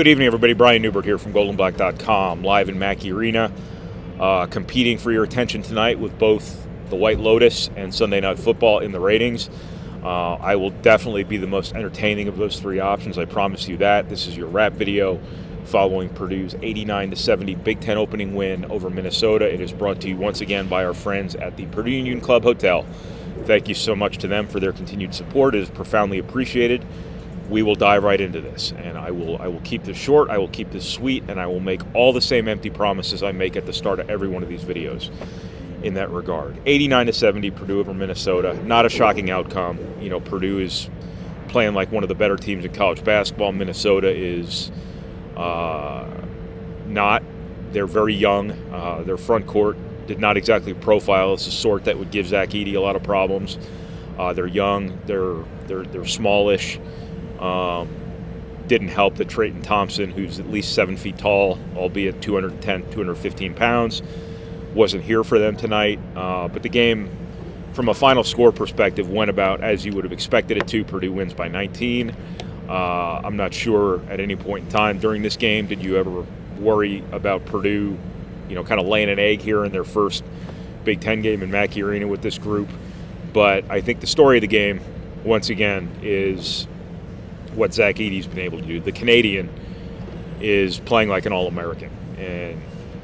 Good evening, everybody. Brian Neubert here from GoldandBlack.com, live in Mackey Arena, uh, competing for your attention tonight with both the White Lotus and Sunday Night Football in the ratings. Uh, I will definitely be the most entertaining of those three options. I promise you that. This is your wrap video following Purdue's 89 70 Big Ten opening win over Minnesota. It is brought to you once again by our friends at the Purdue Union Club Hotel. Thank you so much to them for their continued support. It is profoundly appreciated we will dive right into this and I will I will keep this short, I will keep this sweet and I will make all the same empty promises I make at the start of every one of these videos in that regard. 89 to 70 Purdue over Minnesota. Not a shocking outcome. You know, Purdue is playing like one of the better teams in college basketball. Minnesota is uh, not. They're very young. Uh, their front court did not exactly profile as the sort that would give Zach Edey a lot of problems. Uh, they're young. They're they're they're smallish. Um, didn't help that Treyton Thompson, who's at least seven feet tall, albeit 210, 215 pounds, wasn't here for them tonight. Uh, but the game, from a final score perspective, went about as you would have expected it to. Purdue wins by 19. Uh, I'm not sure at any point in time during this game did you ever worry about Purdue, you know, kind of laying an egg here in their first Big Ten game in Mackey Arena with this group. But I think the story of the game, once again, is what Zach Edey's been able to do. The Canadian is playing like an All-American, and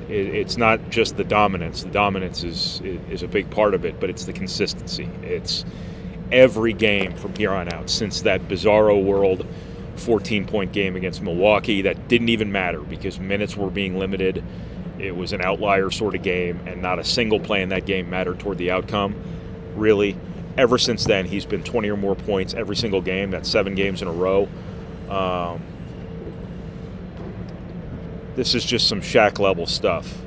it, it's not just the dominance. The dominance is is a big part of it, but it's the consistency. It's every game from here on out since that bizarro world 14-point game against Milwaukee that didn't even matter because minutes were being limited. It was an outlier sort of game, and not a single play in that game mattered toward the outcome. Really, ever since then, he's been 20 or more points every single game. That's seven games in a row. Um, this is just some Shaq level stuff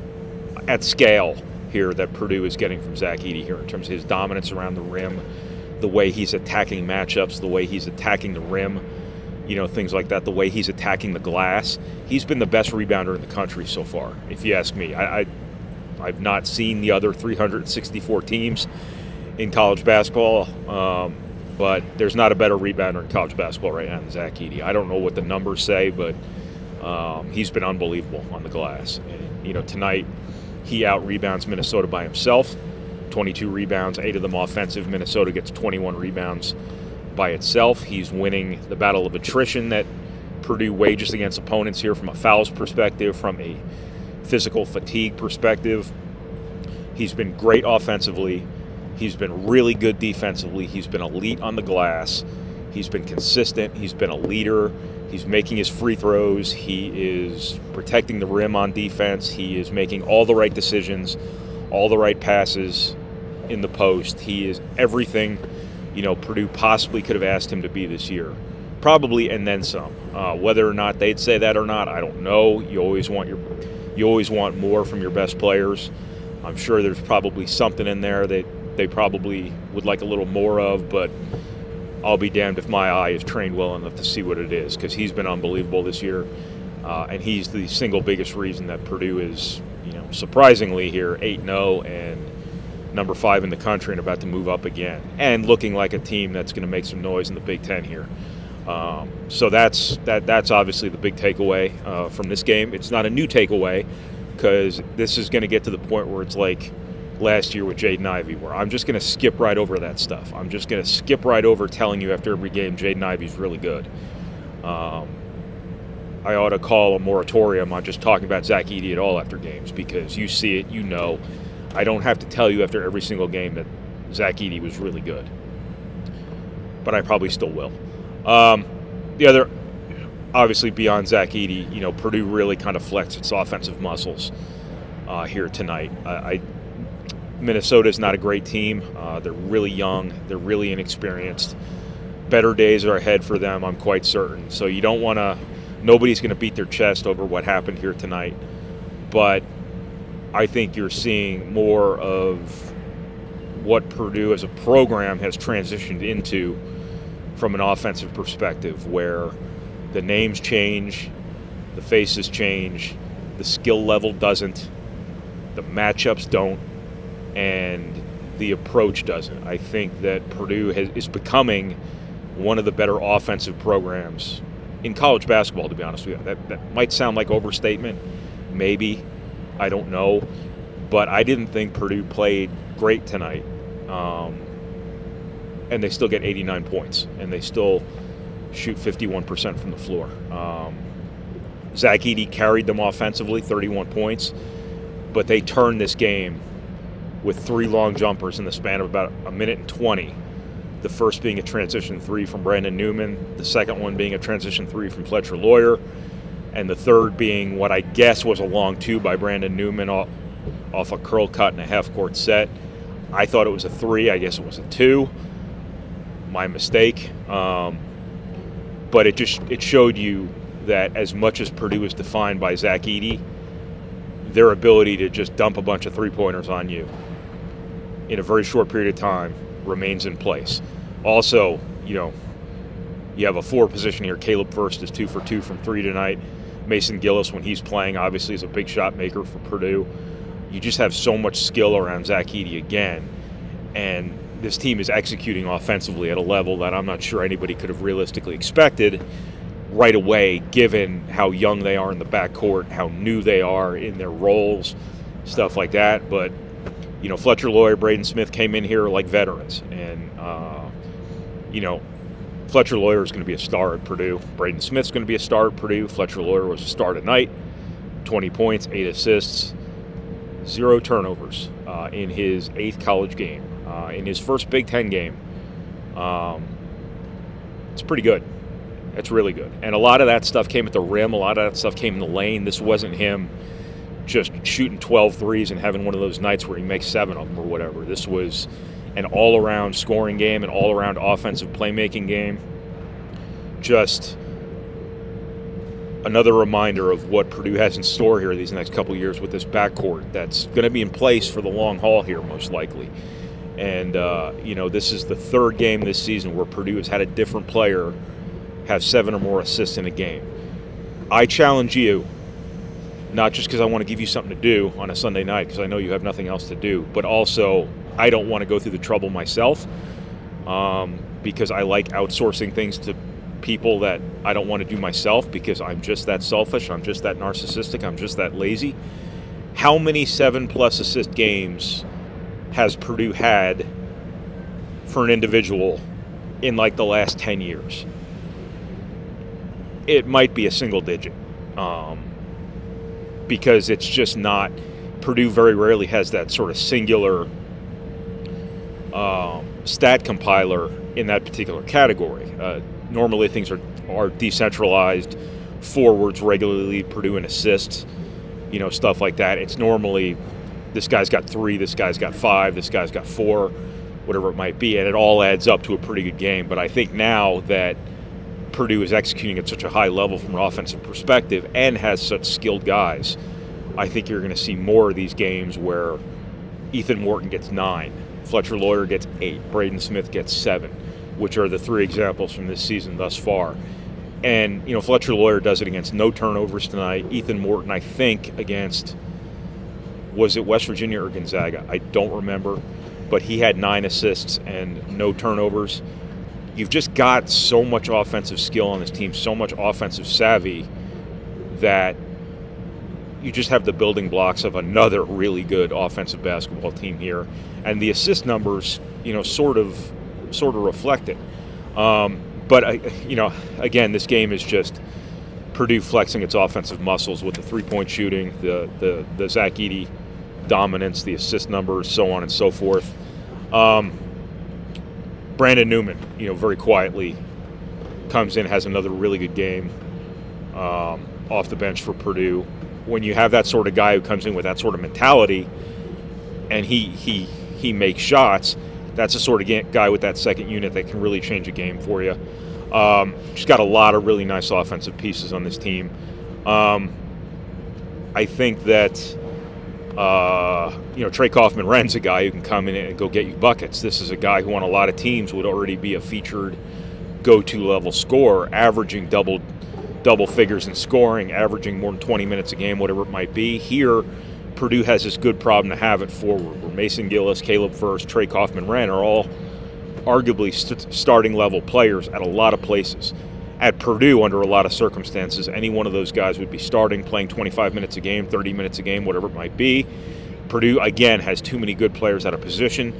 at scale here that Purdue is getting from Zach Edey here in terms of his dominance around the rim, the way he's attacking matchups, the way he's attacking the rim, you know, things like that, the way he's attacking the glass. He's been the best rebounder in the country so far, if you ask me. I, I I've not seen the other 364 teams in college basketball. Um, but there's not a better rebounder in college basketball right now than Zach Edey. I don't know what the numbers say, but um, he's been unbelievable on the glass. And, you know, tonight he out rebounds Minnesota by himself. 22 rebounds, eight of them offensive. Minnesota gets 21 rebounds by itself. He's winning the battle of attrition that Purdue wages against opponents here from a fouls perspective, from a physical fatigue perspective. He's been great offensively. He's been really good defensively. He's been elite on the glass. He's been consistent. He's been a leader. He's making his free throws. He is protecting the rim on defense. He is making all the right decisions, all the right passes in the post. He is everything, you know, Purdue possibly could have asked him to be this year. Probably and then some. Uh, whether or not they'd say that or not, I don't know. You always want your, you always want more from your best players. I'm sure there's probably something in there that they probably would like a little more of, but I'll be damned if my eye is trained well enough to see what it is because he's been unbelievable this year, uh, and he's the single biggest reason that Purdue is, you know, surprisingly here 8-0 and number five in the country and about to move up again, and looking like a team that's going to make some noise in the Big Ten here. Um, so that's that. That's obviously the big takeaway uh, from this game. It's not a new takeaway because this is going to get to the point where it's like last year with Jaden Ivey, where I'm just going to skip right over that stuff. I'm just going to skip right over telling you after every game Jaden Ivey's really good. Um, I ought to call a moratorium on just talking about Zach Edey at all after games because you see it, you know. I don't have to tell you after every single game that Zach Edey was really good, but I probably still will. Um, the other, obviously, beyond Zach Edey, you know, Purdue really kind of flexed its offensive muscles uh, here tonight. I, I Minnesota is not a great team. Uh, they're really young. They're really inexperienced. Better days are ahead for them, I'm quite certain. So you don't want to. Nobody's going to beat their chest over what happened here tonight, but I think you're seeing more of what Purdue as a program has transitioned into from an offensive perspective, where the names change, the faces change, the skill level doesn't, the matchups don't and the approach doesn't. I think that Purdue has, is becoming one of the better offensive programs in college basketball. To be honest with you, that that might sound like overstatement, maybe, I don't know, but I didn't think Purdue played great tonight. Um, and they still get 89 points, and they still shoot 51% from the floor. Um, Zach Edey carried them offensively, 31 points, but they turned this game with three long jumpers in the span of about a minute and 20. The first being a transition three from Brandon Newman, the second one being a transition three from Fletcher Loyer, and the third being what I guess was a long two by Brandon Newman off, off a curl cut and a half court set. I thought it was a three, I guess it was a two. My mistake. Um, but it just it showed you that as much as Purdue is defined by Zach Edey, their ability to just dump a bunch of three pointers on you in a very short period of time remains in place. Also, you know, you have a four position here. Caleb Furst is two for two from three tonight. Mason Gillis, when he's playing, obviously is a big shot maker for Purdue. You just have so much skill around Zach Edey again. And this team is executing offensively at a level that I'm not sure anybody could have realistically expected right away, given how young they are in the backcourt, how new they are in their roles, stuff like that. But you know, Fletcher Loyer, Braden Smith came in here like veterans, and uh, you know, Fletcher Loyer is going to be a star at Purdue. Braden Smith's going to be a star at Purdue. Fletcher Loyer was a star tonight, 20 points, eight assists, zero turnovers uh, in his eighth college game uh, in his first Big Ten game. Um, it's pretty good. It's really good. And a lot of that stuff came at the rim. A lot of that stuff came in the lane. This wasn't him just shooting 12 threes and having one of those nights where he makes seven of them or whatever. This was an all around scoring game, an all around offensive playmaking game. Just another reminder of what Purdue has in store here these next couple years with this backcourt that's going to be in place for the long haul here, most likely. And, uh, you know, this is the third game this season where Purdue has had a different player have seven or more assists in a game. I challenge you, not just because I want to give you something to do on a Sunday night, because I know you have nothing else to do, but also I don't want to go through the trouble myself um, because I like outsourcing things to people that I don't want to do myself because I'm just that selfish, I'm just that narcissistic, I'm just that lazy. How many seven plus assist games has Purdue had for an individual in like the last 10 years? It might be a single digit um, because it's just not. Purdue very rarely has that sort of singular um, stat compiler in that particular category. Uh, normally things are, are decentralized, forwards regularly Purdue and assists, you know, stuff like that. It's normally this guy's got three, this guy's got five, this guy's got four, whatever it might be, and it all adds up to a pretty good game. But I think now that Purdue is executing at such a high level from an offensive perspective and has such skilled guys, I think you're going to see more of these games where Ethan Morton gets nine, Fletcher Loyer gets eight, Braden Smith gets seven, which are the three examples from this season thus far. And, you know, Fletcher Loyer does it against no turnovers tonight. Ethan Morton, I think, against – was it West Virginia or Gonzaga? I don't remember, but he had nine assists and no turnovers. You've just got so much offensive skill on this team, so much offensive savvy that you just have the building blocks of another really good offensive basketball team here, and the assist numbers, you know, sort of, sort of reflect it. Um, but I, you know, again, this game is just Purdue flexing its offensive muscles with the three-point shooting, the the the Zach Edey dominance, the assist numbers, so on and so forth. Um, Brandon Newman, you know, very quietly comes in, has another really good game um, off the bench for Purdue. When you have that sort of guy who comes in with that sort of mentality, and he he he makes shots, that's the sort of guy with that second unit that can really change a game for you. Um, she's got a lot of really nice offensive pieces on this team. Um, I think that uh, you know Trey Kaufman-Renn's a guy who can come in and go get you buckets. This is a guy who on a lot of teams would already be a featured go-to level scorer, averaging double double figures in scoring, averaging more than 20 minutes a game, whatever it might be. Here, Purdue has this good problem to have it forward, where Mason Gillis, Caleb Furst, Trey Kaufman-Renn are all arguably st- starting level players at a lot of places. At Purdue, under a lot of circumstances, any one of those guys would be starting, playing 25 minutes a game, 30 minutes a game, whatever it might be. Purdue, again, has too many good players out of position.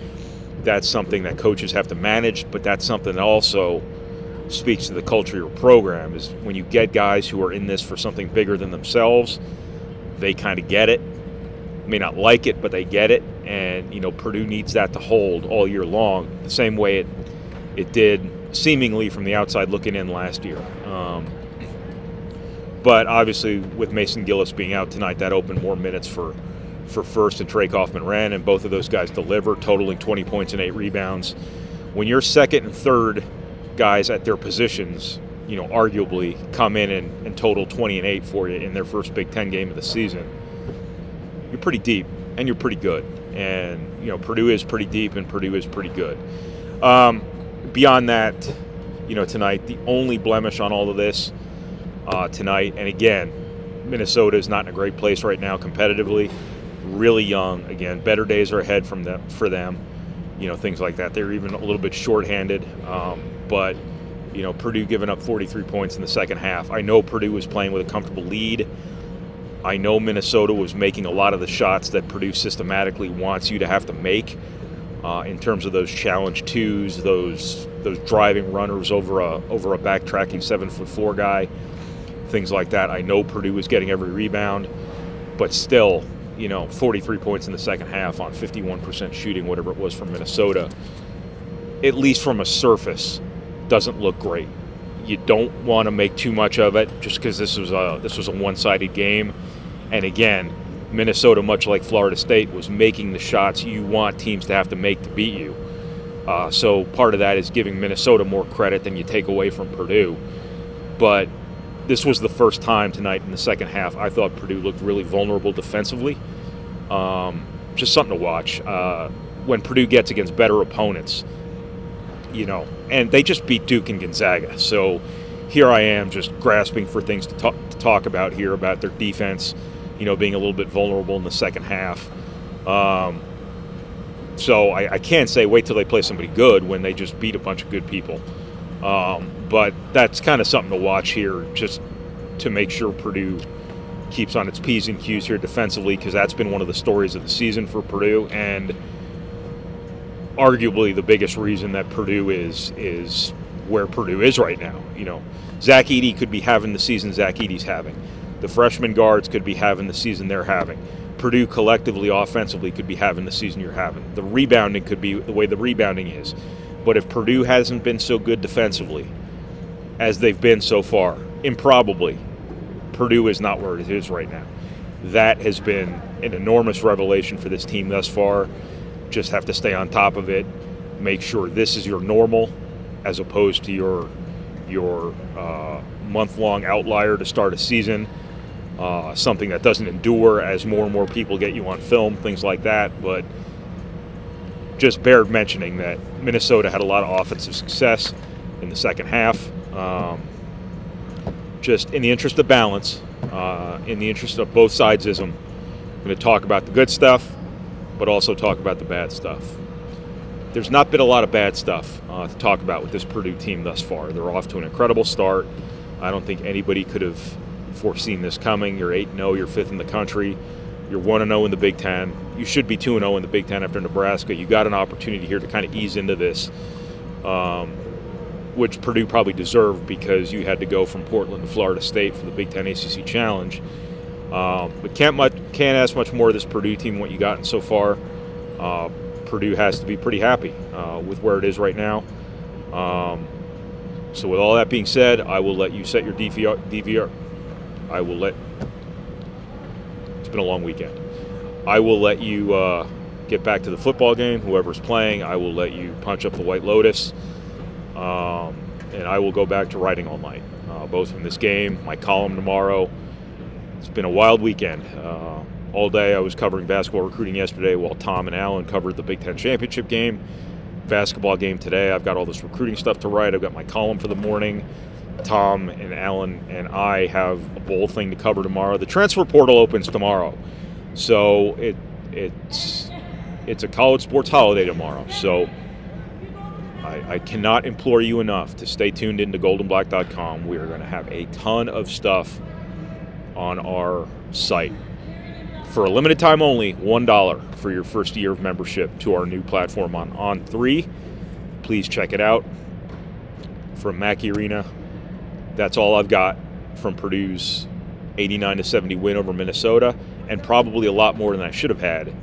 That's something that coaches have to manage, but that's something that also speaks to the culture of your program is when you get guys who are in this for something bigger than themselves, they kind of get it. May not like it, but they get it. And, you know, Purdue needs that to hold all year long, the same way it, it did seemingly from the outside looking in last year. Um, but obviously, with Mason Gillis being out tonight, that opened more minutes for for Furst and Trey Kaufman-Renn, and both of those guys deliver, totaling 20 points and eight rebounds. When your second and third guys at their positions, you know, arguably come in and, and total 20 and 8 for you in their first Big Ten game of the season, you're pretty deep and you're pretty good. And, you know, Purdue is pretty deep and Purdue is pretty good. Um, beyond that, you know, tonight, the only blemish on all of this uh, tonight, and again, Minnesota is not in a great place right now competitively. Really young. Again, better days are ahead from them for them. You know, things like that. They're even a little bit shorthanded, um, but you know, Purdue giving up 43 points in the second half. I know Purdue was playing with a comfortable lead. I know Minnesota was making a lot of the shots that Purdue systematically wants you to have to make uh, in terms of those challenge twos, those those driving runners over a over a backtracking seven foot four guy, things like that. I know Purdue was getting every rebound, but still, you know, 43 points in the second half on 51% shooting, whatever it was from Minnesota. At least from a surface, doesn't look great. You don't want to make too much of it, just because this was a this was a one-sided game, and again, Minnesota, much like Florida State, was making the shots you want teams to have to make to beat you. Uh, so part of that is giving Minnesota more credit than you take away from Purdue. But this was the first time tonight in the second half I thought Purdue looked really vulnerable defensively. Um, just something to watch. Uh, when Purdue gets against better opponents, you know, and they just beat Duke and Gonzaga. So here I am just grasping for things to talk, to talk about here about their defense you know, being a little bit vulnerable in the second half. Um, so I, I, can't say wait till they play somebody good when they just beat a bunch of good people. Um, but that's kind of something to watch here, just to make sure Purdue keeps on its p's and q's here defensively, because that's been one of the stories of the season for Purdue, and arguably the biggest reason that Purdue is is where Purdue is right now. You know, Zach Edey could be having the season Zach Edey's having. The freshman guards could be having the season they're having. Purdue collectively, offensively, could be having the season you're having. The rebounding could be the way the rebounding is. But if Purdue hasn't been so good defensively as they've been so far, improbably, Purdue is not where it is right now. That has been an enormous revelation for this team thus far. Just have to stay on top of it. Make sure this is your normal, as opposed to your your uh, month-long outlier to start a season uh, something that doesn't endure as more and more people get you on film, things like that. But just bear mentioning that Minnesota had a lot of offensive success in the second half. Um, just in the interest of balance, uh, in the interest of both sidesism, I'm going to talk about the good stuff, but also talk about the bad stuff. There's not been a lot of bad stuff uh, to talk about with this Purdue team thus far. They're off to an incredible start. I don't think anybody could have foreseen this coming. You're 8 0, you're fifth in the country. You're 1 0 in the Big Ten. You should be 2 0 in the Big Ten after Nebraska. You got an opportunity here to kind of ease into this, um, which Purdue probably deserved because you had to go from Portland to Florida State for the Big Ten ACC Challenge. Um, but can't much, can't ask much more of this Purdue team what you gotten so far. Uh, Purdue has to be pretty happy uh, with where it is right now. Um, so, with all that being said, I will let you set your DVR, DVR I will let. It's been a long weekend. I will let you uh, get back to the football game. Whoever's playing, I will let you punch up the White Lotus, um, and I will go back to writing all night, uh, both from this game, my column tomorrow. It's been a wild weekend. Uh, all day I was covering basketball recruiting yesterday, while Tom and Alan covered the Big Ten championship game. Basketball game today. I've got all this recruiting stuff to write. I've got my column for the morning. Tom and Alan and I have a bowl thing to cover tomorrow. The transfer portal opens tomorrow, so it it's it's a college sports holiday tomorrow. So I, I cannot implore you enough to stay tuned into goldandblack.com. We are going to have a ton of stuff on our site. For a limited time only, $1 for your first year of membership to our new platform on On3. Please check it out. From Mackey Arena, that's all I've got from Purdue's 89 to 70 win over Minnesota, and probably a lot more than I should have had.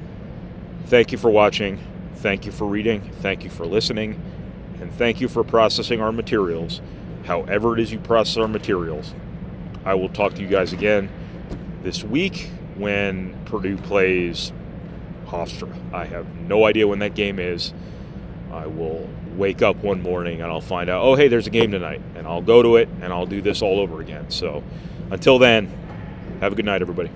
Thank you for watching. Thank you for reading. Thank you for listening. And thank you for processing our materials, however it is you process our materials. I will talk to you guys again this week when Purdue plays Hofstra. I have no idea when that game is. I will wake up one morning and I'll find out, oh, hey, there's a game tonight. And I'll go to it and I'll do this all over again. So until then, have a good night, everybody.